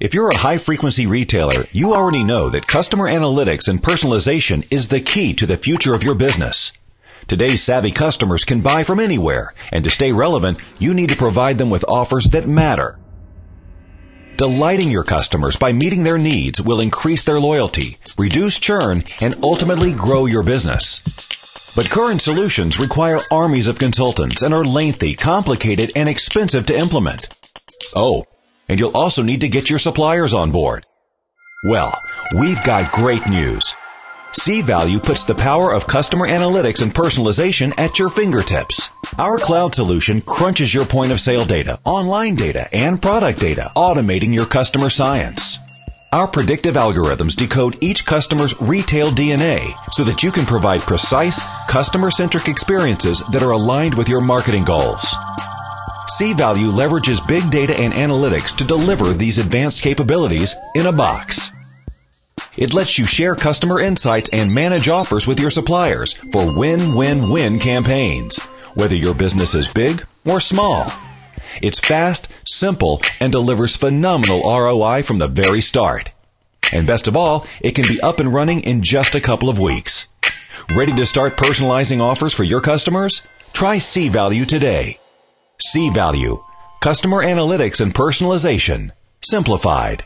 If you're a high frequency retailer, you already know that customer analytics and personalization is the key to the future of your business. Today's savvy customers can buy from anywhere, and to stay relevant, you need to provide them with offers that matter. Delighting your customers by meeting their needs will increase their loyalty, reduce churn, and ultimately grow your business. But current solutions require armies of consultants and are lengthy, complicated, and expensive to implement. Oh, and you'll also need to get your suppliers on board. Well, we've got great news. ciValue puts the power of customer analytics and personalization at your fingertips. Our cloud solution crunches your point of sale data, online data, and product data, automating your customer science. Our predictive algorithms decode each customer's retail DNA so that you can provide precise, customer centric experiences that are aligned with your marketing goals. ciValue leverages big data and analytics to deliver these advanced capabilities in a box. It lets you share customer insights and manage offers with your suppliers for win-win-win campaigns, whether your business is big or small. It's fast, simple, and delivers phenomenal ROI from the very start. And best of all, it can be up and running in just a couple of weeks. Ready to start personalizing offers for your customers? Try ciValue today. ciValue. Customer analytics and personalization. Simplified.